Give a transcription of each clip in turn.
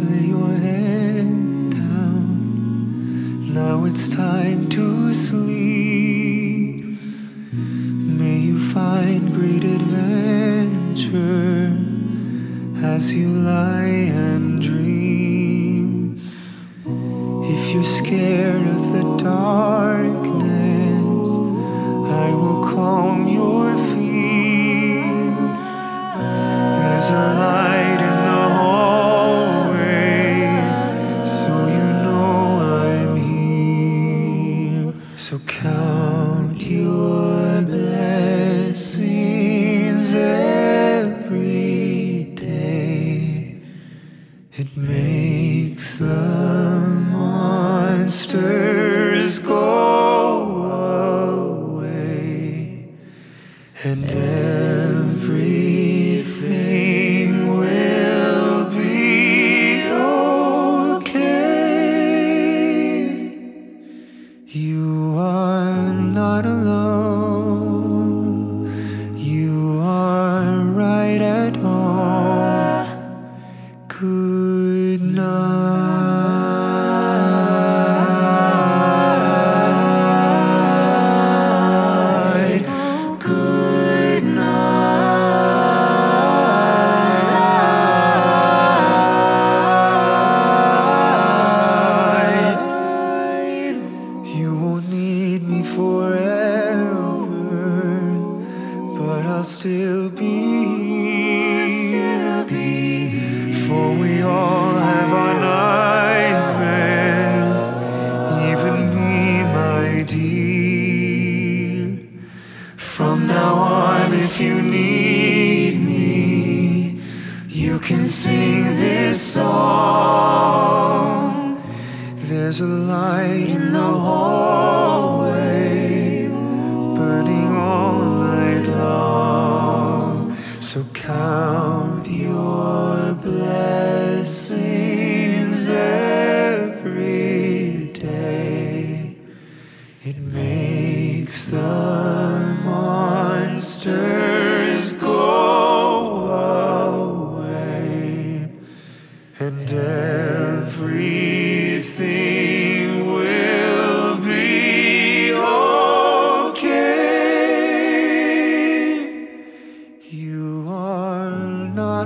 Lay your head down. Now it's time to sleep. May you find great adventure as you lie and dream. So count your blessings every day. It makes the monsters go away, and You are right at home. Good night. Still be here. For we all have our nightmares, even me, my dear. From now on, if you need me, you can sing this song. There's a light in the hallway, So count your blessings every day. It makes the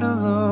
shalom.